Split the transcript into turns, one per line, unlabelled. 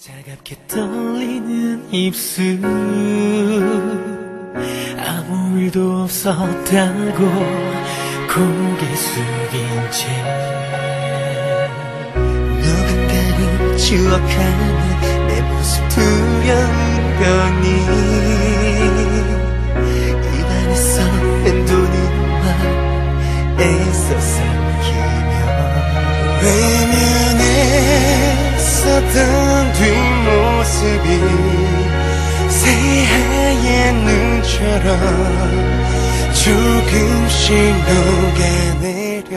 차갑게 떨리는 입술. 아무 일도 없었다고 고개 숙인 채.
누군가를 추억하는 내 모습 두려운 거니 입안에서 맴도는 말 애써 삼키며. 외면 했었던 뒷모습이 새하얀 눈처럼 조금씩 녹아내려